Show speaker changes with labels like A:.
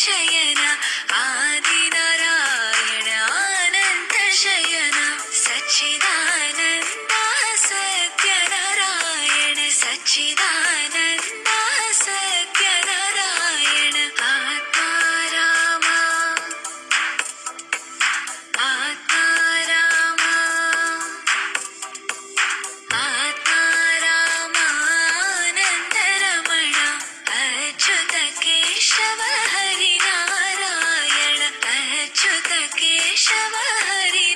A: Shane. Harinarayan Achyut Keshav Harinarayan